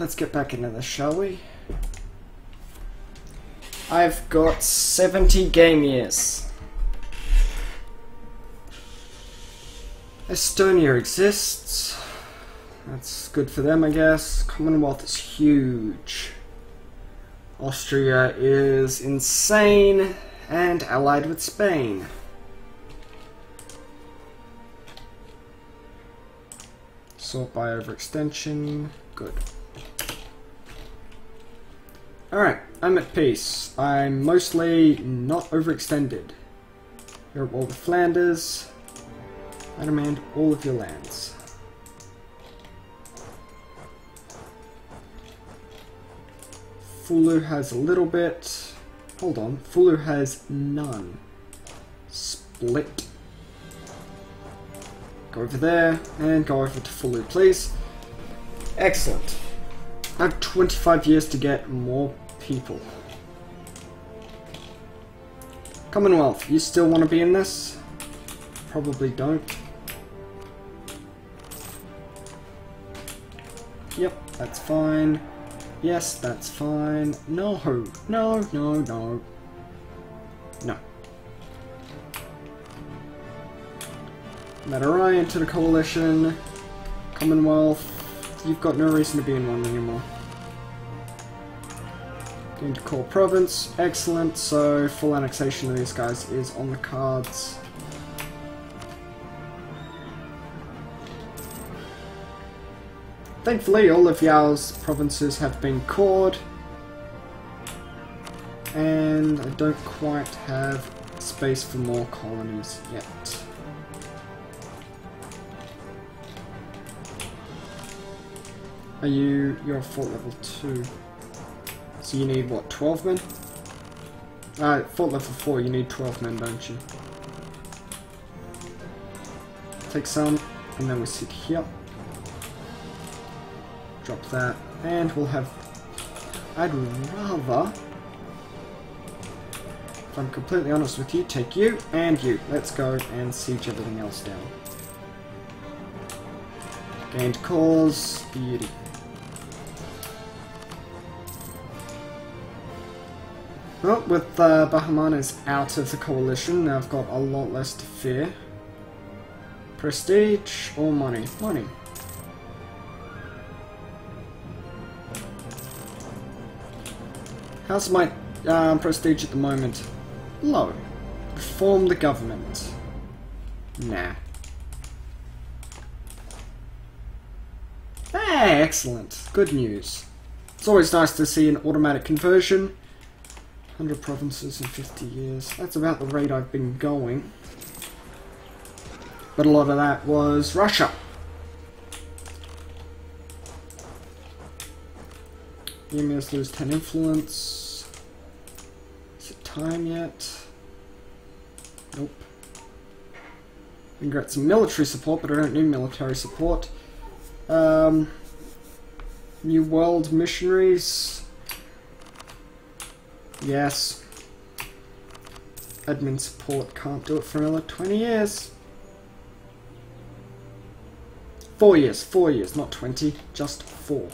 let's get back into this, shall we? I've got 70 game years. Estonia exists. That's good for them, I guess. Commonwealth is huge. Austria is insane and allied with Spain. Sort by overextension. Good. Alright, I'm at peace. I'm mostly not overextended. You're at war with Flanders. I demand all of your lands. Fulu has a little bit. Hold on. Fulu has none. Split. Go over there and go over to Fulu, please. Excellent. Have 25 years to get more people. Commonwealth, you still want to be in this? Probably don't. Yep, that's fine. Yes, that's fine. No, no, no, no. No. Madurai into the coalition. Commonwealth. You've got no reason to be in one anymore. Going to core province. Excellent. So full annexation of these guys is on the cards. Thankfully, all of Yao's provinces have been cored. And I don't quite have space for more colonies yet. Are you... you're fort level 2. So you need, what, 12 men? Uh, fort level 4, you need 12 men, don't you? Take some, and then we sit here. Drop that, and we'll have... I'd rather... If I'm completely honest with you, take you and you. Let's go and siege everything else down. Gained calls, beauty. Well, with uh, Bahmanis out of the coalition, I've got a lot less to fear. Prestige or money? Money. How's my um, prestige at the moment? Low. Reform the government. Nah. Hey, excellent. Good news. It's always nice to see an automatic conversion. 100 provinces in 50 years. That's about the rate I've been going. But a lot of that was Russia. Emirs lose 10 influence. Is it time yet? Nope. We can get some military support, but I don't need military support. Um, New World Missionaries. Yes. Admin support can't do it for another 20 years. Four years, four years, not 20, just four.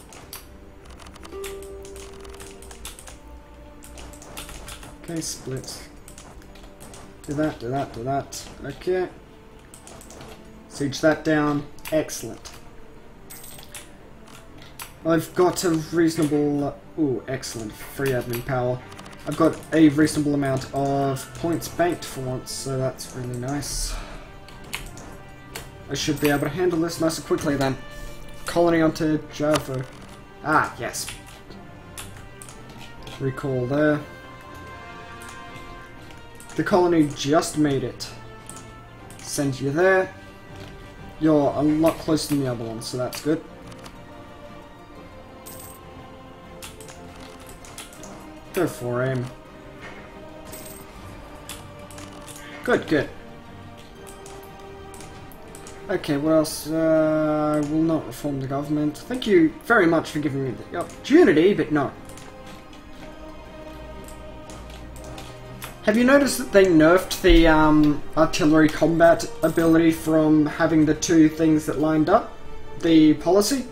Okay, split. Do that, do that, do that. Okay. Siege that down. Excellent. I've got a reasonable... Uh, ooh, excellent. Free admin power. I've got a reasonable amount of points banked for once, so that's really nice. I should be able to handle this nice and quickly then. Colony onto Java. Ah, yes. Recall there. The colony just made it. Send you there. You're a lot closer than the other one, so that's good. Go for him. Good, good. Okay, what else? Uh, I will not reform the government. Thank you very much for giving me the opportunity, but no. Have you noticed that they nerfed the um, artillery combat ability from having the two things that lined up? The policy?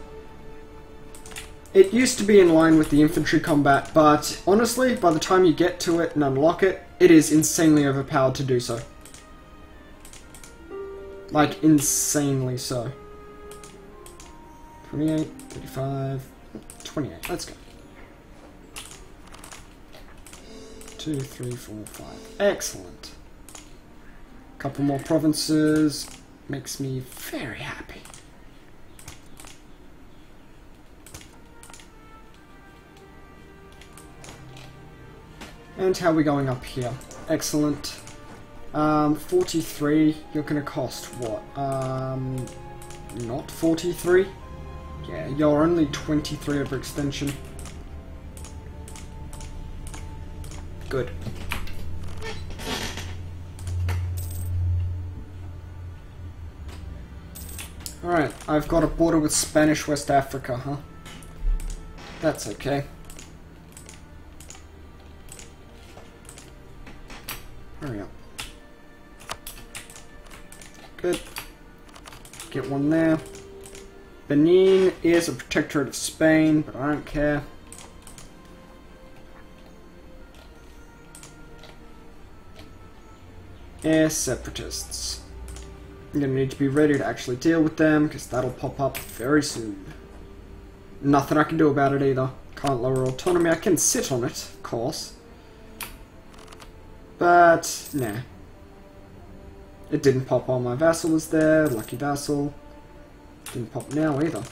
It used to be in line with the infantry combat, but honestly, by the time you get to it and unlock it, it is insanely overpowered to do so. Like, insanely so. 28, 35, 28. Let's go. 2, 3, 4, 5. Excellent. Couple more provinces. Makes me very happy. And how are we going up here? Excellent. Um, 43, you're to cost what? Um, not 43? Yeah, you're only 23 over extension. Good. Alright, I've got a border with Spanish West Africa, huh? That's okay. Benin is a protectorate of Spain, but I don't care. Air separatists. I'm gonna need to be ready to actually deal with them, because that'll pop up very soon. Nothing I can do about it either. Can't lower autonomy. I can sit on it, of course. But, nah. It didn't pop while my vassal was there. Lucky vassal. Didn't pop now either.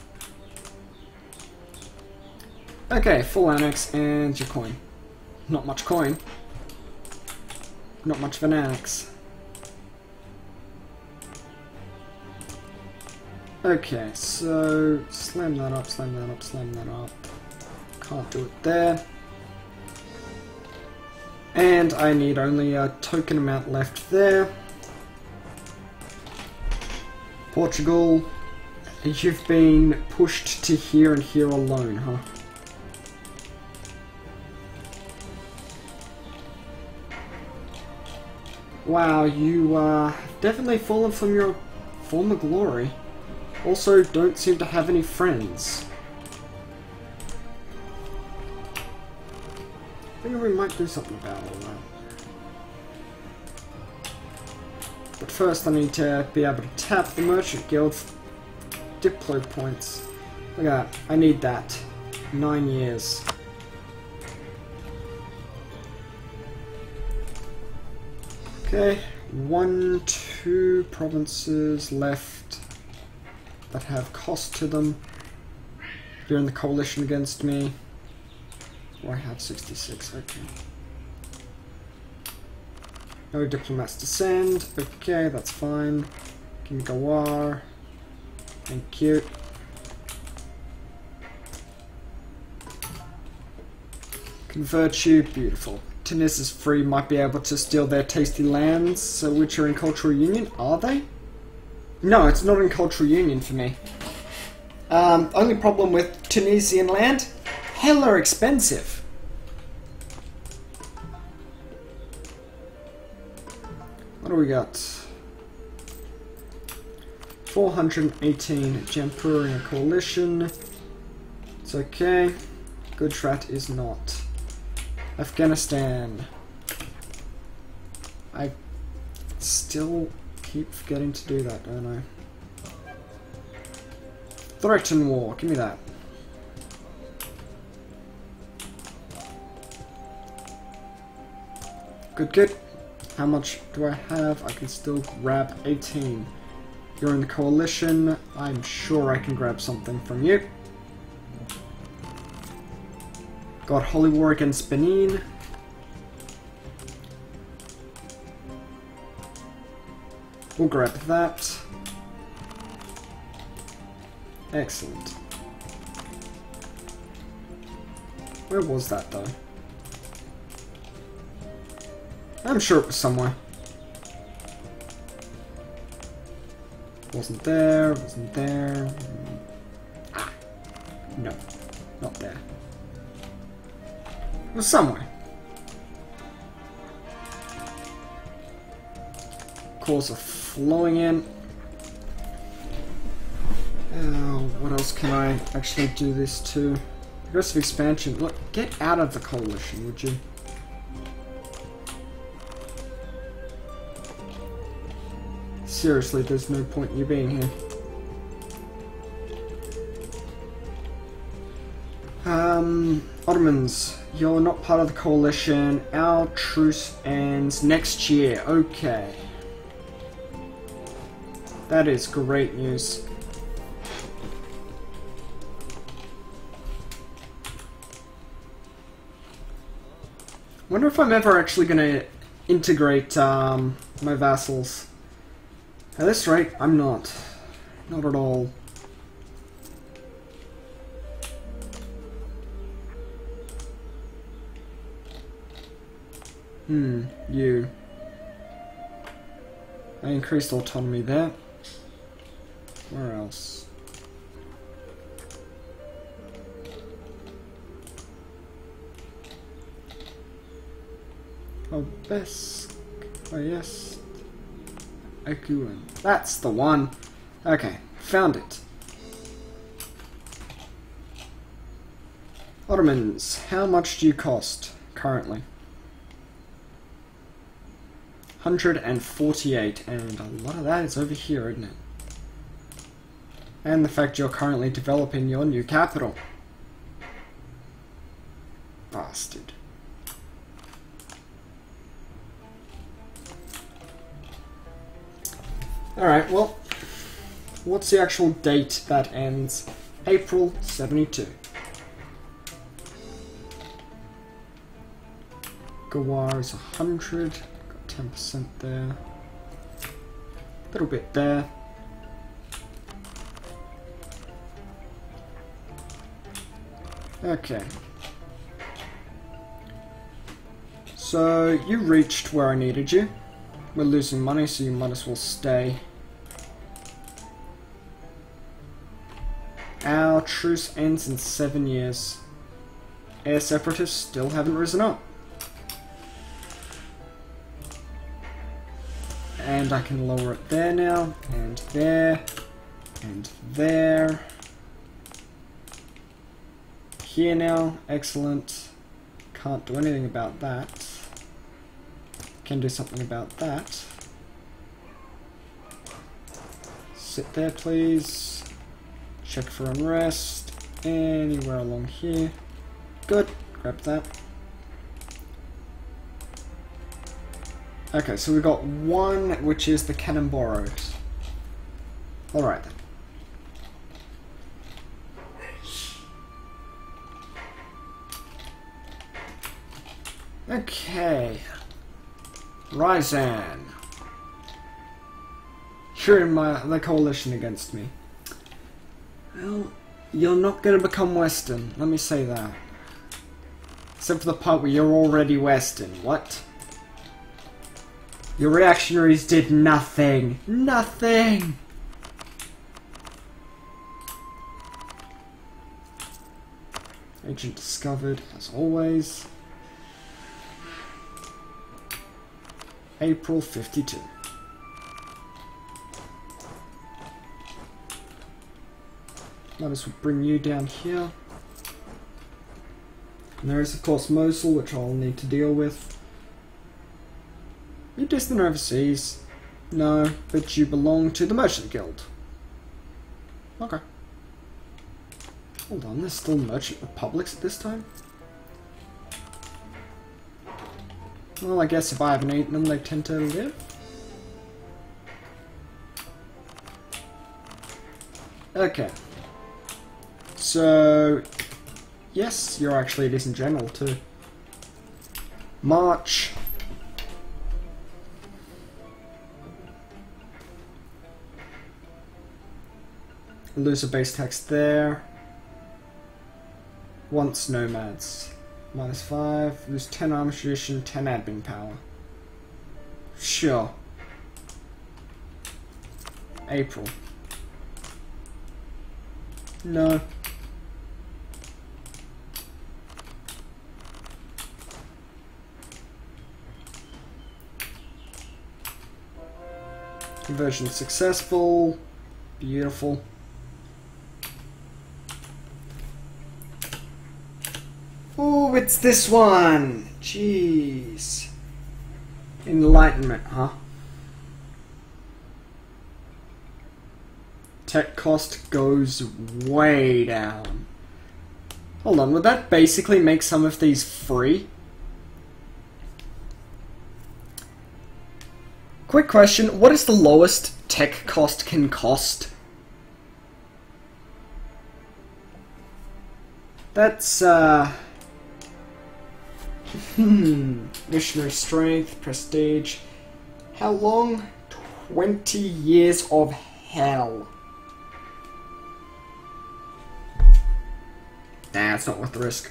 Okay, full annex and your coin. Not much coin. Not much of an annex. Okay, so slam that up, slam that up, slam that up. Can't do it there. And I need only a token amount left there. Portugal, you've been pushed to here and here alone, huh? Wow, you uh, definitely fallen from your former glory. Also, don't seem to have any friends. I think we might do something about all that. But first I need to be able to tap the Merchant Guild Diplo points. Look at that. I need that. Nine years. Okay, one, two provinces left that have cost to them. You're in the coalition against me. Oh, I have 66, okay. No diplomats to send. Okay, that's fine. Give me Gawar. Thank you. Convert you. Beautiful. Tunis is free, might be able to steal their tasty lands, which are in cultural union. Are they? No, it's not in cultural union for me. Um, only problem with Tunisian land, hella expensive. What do we got? 418 Jaunpurian Coalition. It's okay. Gujarat is not. Afghanistan. I still keep forgetting to do that, don't I? Threaten war, give me that. Good, good. How much do I have? I can still grab 18. You're in the coalition. I'm sure I can grab something from you. Got Holy War against Benin. We'll grab that. Excellent. Where was that though? I'm sure it was somewhere. Wasn't there, wasn't there. Ah, no, not there. It was somewhere. Cause are flowing in. Uh, what else can I actually do this to? Aggressive expansion. Look, get out of the coalition, would you? Seriously, there's no point in you being here. Um, Ottomans, you're not part of the coalition. Our truce ends next year. Okay. That is great news. wonder if I'm ever actually going to integrate um, my vassals. At this rate, I'm not. Not at all. Hmm, you. I increased autonomy there. Where else? Oh. Oh, yes. That's the one. Okay, found it. Ottomans, how much do you cost currently? 148, and a lot of that is over here, isn't it? And the fact you're currently developing your new capital. Bastard. Alright, well, what's the actual date that ends? April 72. Gawar is 100, got 10% there. A little bit there. Okay. So, you reached where I needed you. We're losing money, so you might as well stay. Our truce ends in seven years. Air separatists still haven't risen up. And I can lower it there now, and there, and there. Here now, excellent. Can't do anything about that can do something about that. Sit there, please. Check for unrest. Anywhere along here. Good. Grab that. Okay, so we've got one, which is the Cannon. Alright then. Okay. You're in my, the coalition against me. Well, you're not going to become Western, let me say that. Except for the part where you're already Western. What? Your reactionaries did nothing. Nothing! Agent discovered, as always. April 52. Might as well bring you down here. And there is of course Mosul, which I'll need to deal with. You're distant overseas. No, but you belong to the Merchant Guild. Okay. Hold on, there's still Merchant Republics at this time? Well, I guess if I haven't eaten them, they tend to live. Okay. So, yes, you're actually a decent general too. March. Lose a base tax there. Once nomads. Minus 5, lose 10 armor tradition, 10 admin power. Sure. April. No. Conversion successful. Beautiful. Oh, it's this one! Jeez. Enlightenment, huh? Tech cost goes way down. Hold on, would that basically make some of these free? Quick question, what is the lowest tech cost can cost? That's, uh... Hmm. Missionary strength, prestige. How long? 20 years of hell. Nah, it's not worth the risk.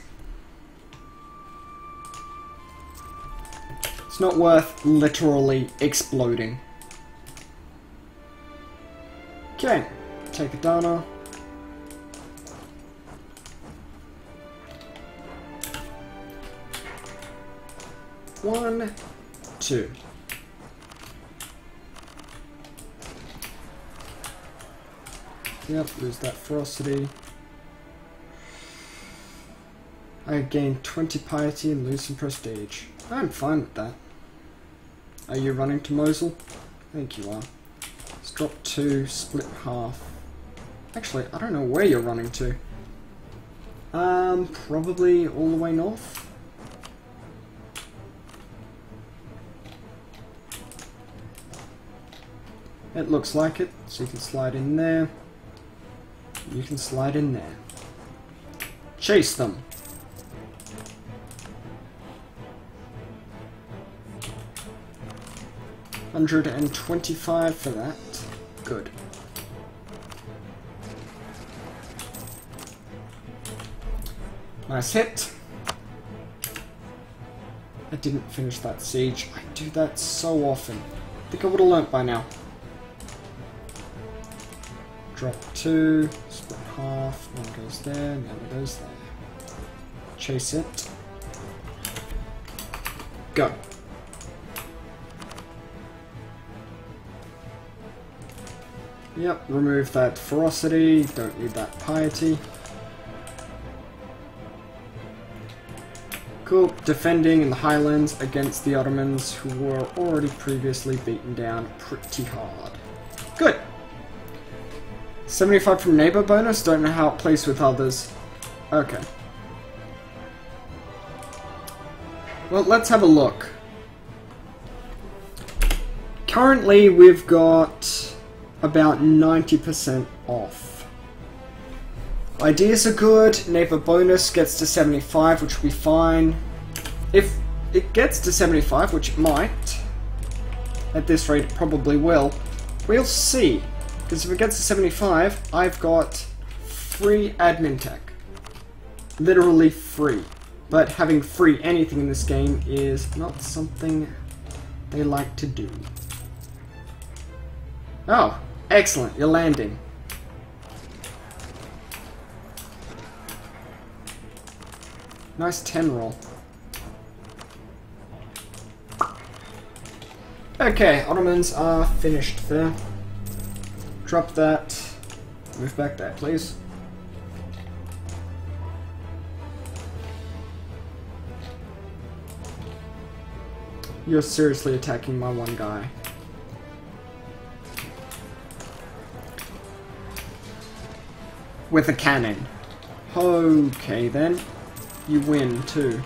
It's not worth literally exploding. Okay, take Adana. One, two. Yep, lose that ferocity. I gain 20 piety and lose some prestige. I'm fine with that. Are you running to Mosul? I think you are. Let's drop two, split half. Actually, I don't know where you're running to. Um, probably all the way north? It looks like it, so you can slide in there. You can slide in there. Chase them! 125 for that. Good. Nice hit. I didn't finish that siege. I do that so often. I think I would have learnt by now. Drop two, split half, one goes there, the other goes there. Chase it. Go. Yep, remove that ferocity, don't need that piety. Cool, defending in the highlands against the Ottomans who were already previously beaten down pretty hard. Good! 75 from neighbor bonus, don't know how it plays with others. Okay. Well, let's have a look. Currently, we've got about 90% off. Ideas are good, neighbor bonus gets to 75, which will be fine. If it gets to 75, which it might, at this rate it probably will, we'll see. Because if it gets to 75, I've got free admin tech. Literally free. But having free anything in this game is not something they like to do. Oh, Excellent, you're landing. Nice 10 roll. Okay, Ottomans are finished there. Drop that. Move back there, please. You're seriously attacking my one guy. with a cannon. Okay then. You win too.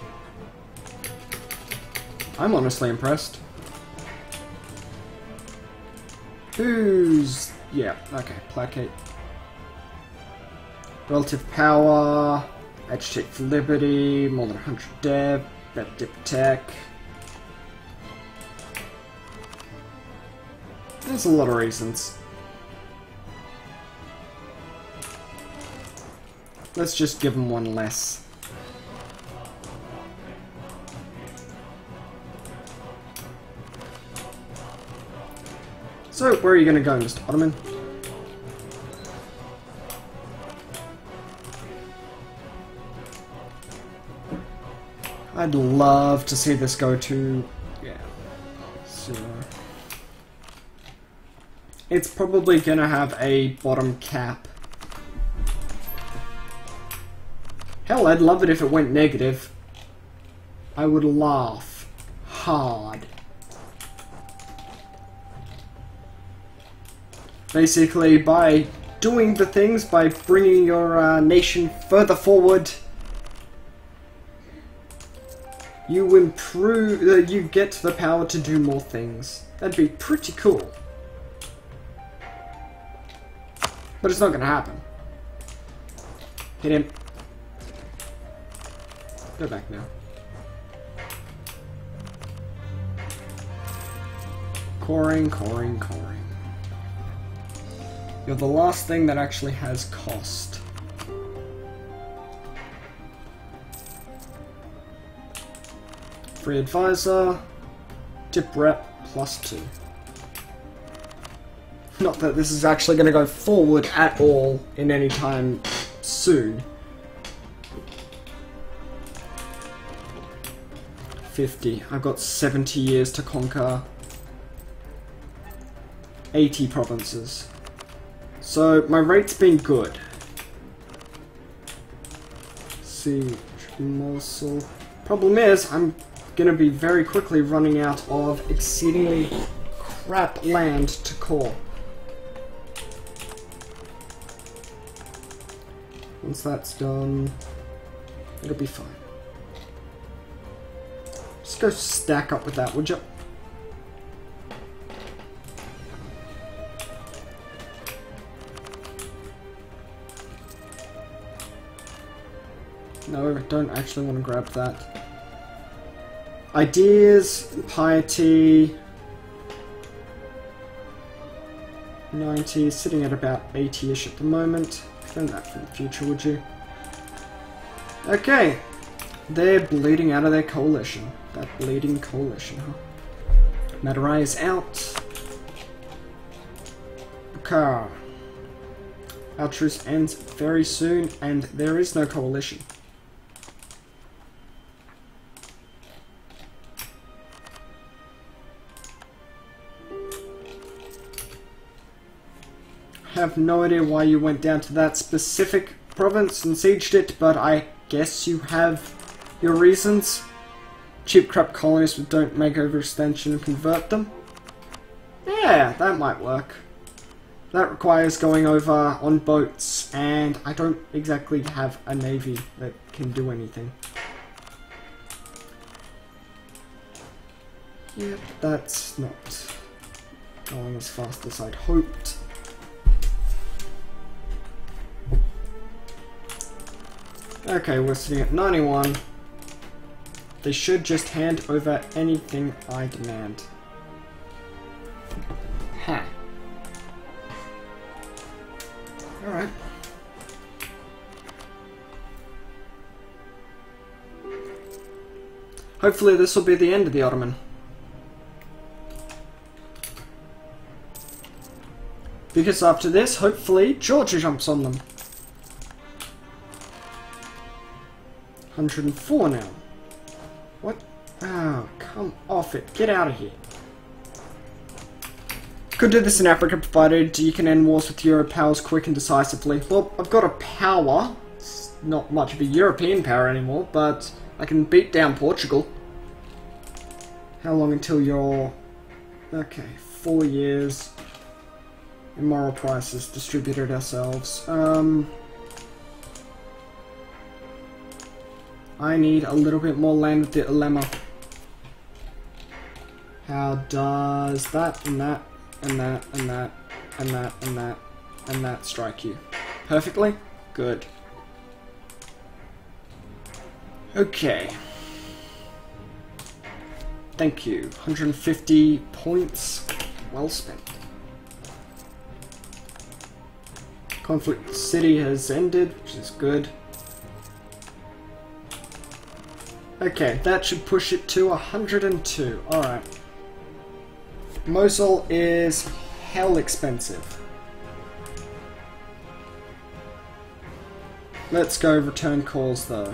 I'm honestly impressed. Who's... Yeah, okay, placate. Relative power, agitate for liberty, more than 100 dev, bet dip tech. There's a lot of reasons. Let's just give him one less. So, where are you going to go, Mr. Ottoman? I'd love to see this go to... yeah, zero. It's probably going to have a bottom cap Hell, I'd love it if it went negative. I would laugh hard. Basically, by doing the things, by bringing your uh, nation further forward, you improve, uh, you get the power to do more things. That'd be pretty cool. But it's not gonna happen. Hit him. Go back now. Coring, coring, coring. You're the last thing that actually has cost. Free advisor, tip rep, plus two. Not that this is actually going to go forward at all in any time soon. 50. I've got 70 years to conquer 80 provinces. So my rate's been good. See Mosul. Problem is, I'm gonna be very quickly running out of exceedingly crap land to core. Once that's done, it'll be fine. Just go stack up with that, would you? No, I don't actually want to grab that. Ideas, piety, 90, sitting at about 80-ish at the moment. Defend that for the future, would you? Okay, they're bleeding out of their coalition. That bleeding coalition, huh? Madurai is out. Car. Our truce ends very soon, and there is no coalition. Have no idea why you went down to that specific province and sieged it, but I guess you have your reasons. Cheap crap colonies don't make overextension and convert them. Yeah, that might work. That requires going over on boats, and I don't exactly have a navy that can do anything. Yep, that's not going as fast as I'd hoped. Okay, we're sitting at 91. They should just hand over anything I demand. Ha. Alright. Hopefully this will be the end of the Ottoman. Because after this, hopefully, Georgia jumps on them. 104 now. What? Oh, come off it. Get out of here. Could do this in Africa provided you can end wars with Euro powers quick and decisively. Well, I've got a power. It's not much of a European power anymore, but I can beat down Portugal. How long until you're... Okay, four years. Immoral prices distributed ourselves. Um... I need a little bit more land with the Ulema. How does that and that and that and that and that and that and that strike you? Perfectly? Good. Okay. Thank you. 150 points. Well spent. Conflict City has ended, which is good. Okay, that should push it to 102. Alright. Mosul is hell expensive. Let's go return calls though.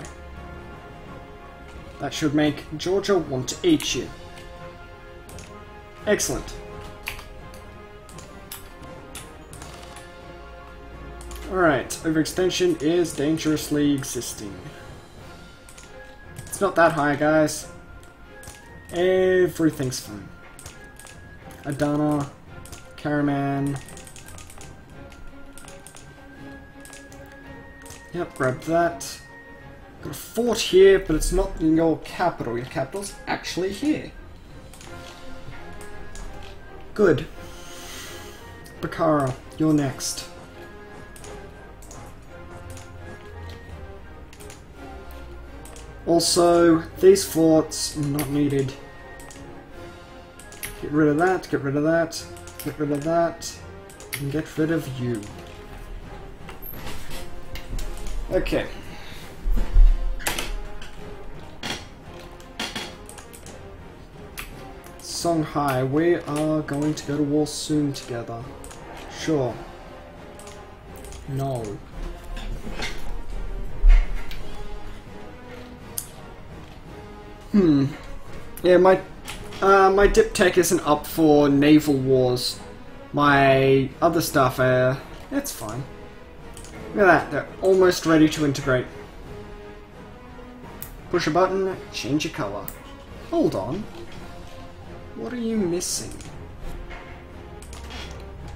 That should make Georgia want to eat you. Excellent. Alright, overextension is dangerously existing. It's not that high, guys. Everything's fine. Adana, Karaman. Yep, grab that. Got a fort here, but it's not in your capital. Your capital's actually here. Good. Bakara, you're next. Also, these forts not needed. Get rid of that, get rid of that, get rid of that, and get rid of you. Okay. Songhai, we are going to go to war soon together. Sure. No. Hmm. Yeah, my uh, my dip tech isn't up for naval wars. My other stuff, uh, it's fine. Look at that, they're almost ready to integrate. Push a button, change your color. Hold on. What are you missing?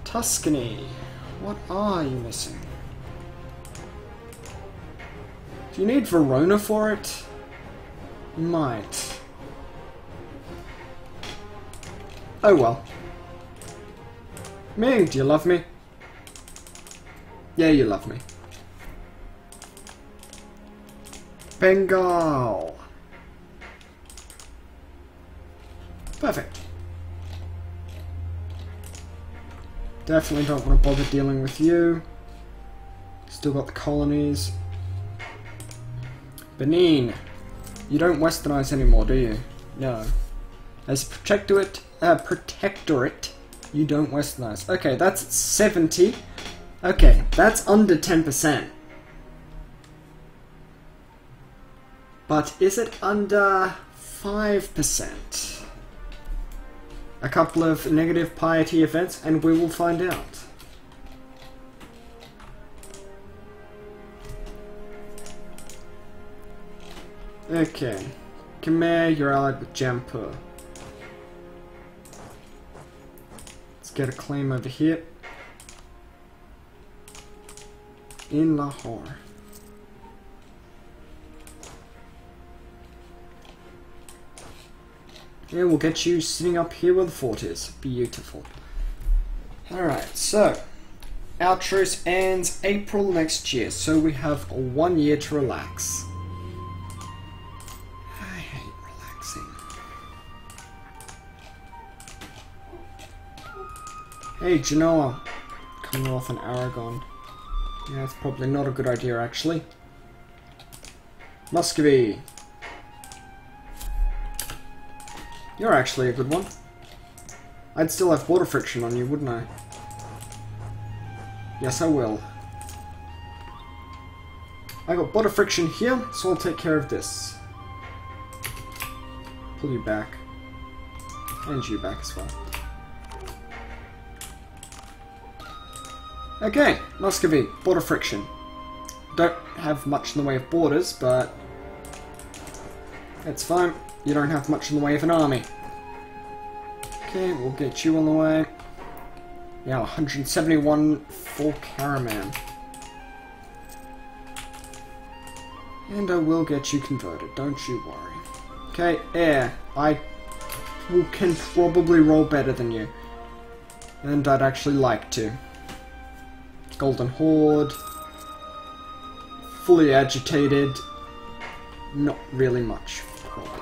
Tuscany. What are you missing? Do you need Verona for it? Might. Oh well. Ming, do you love me? Yeah, you love me. Bengal. Perfect. Definitely don't want to bother dealing with you. Still got the colonies. Benin. You don't westernize anymore, do you? No. As protectorate, uh, protectorate, you don't westernize. Okay, that's 70. Okay, that's under 10%. But is it under 5%? A couple of negative piety events and we will find out. Okay. Khmer, you're allied with Jaunpur. Let's get a claim over here. In Lahore. Yeah, we'll get you sitting up here where the fort is. Beautiful. Alright, so our truce ends April next year, so we have one year to relax. Hey, Genoa. Commonwealth and Aragon. Yeah, that's probably not a good idea, actually. Muscovy. You're actually a good one. I'd still have water friction on you, wouldn't I? Yes, I will. I got butter friction here, so I'll take care of this. Pull you back. And you back as well. Okay, Muscovy, border friction. Don't have much in the way of borders, but it's fine. You don't have much in the way of an army. Okay, we'll get you on the way. Yeah, 171 for Karaman. And I will get you converted, don't you worry. Okay, air. I will, can probably roll better than you. And I'd actually like to. Golden Horde. Fully agitated. Not really much problem.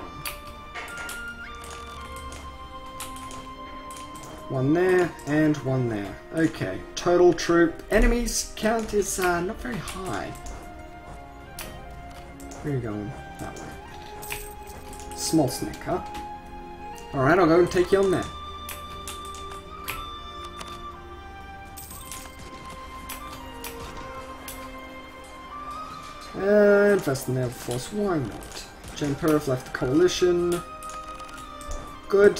One there, and one there. Okay, total troop. Enemies count is uh, not very high. Where are you going? That way. Small snake, huh? Alright, I'll go and take you on there. And invest in the Air Force, why not? Jaunpur left the coalition. Good.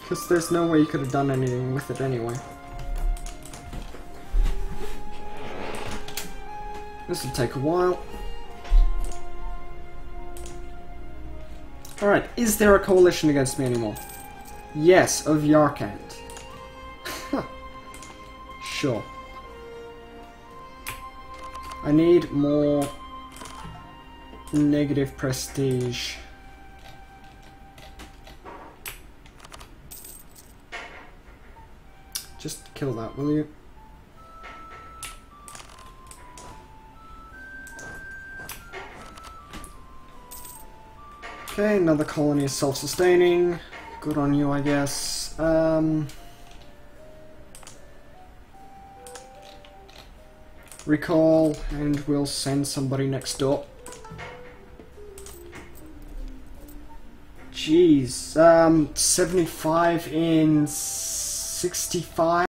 Because there's no way you could have done anything with it anyway. This will take a while. Alright, is there a coalition against me anymore? Yes, of Yarkand. sure. I need more negative prestige. Just kill that, will you? Okay, another colony is self-sustaining. Good on you, I guess. Um, recall, and we'll send somebody next door. Jeez, um, 75 in 65?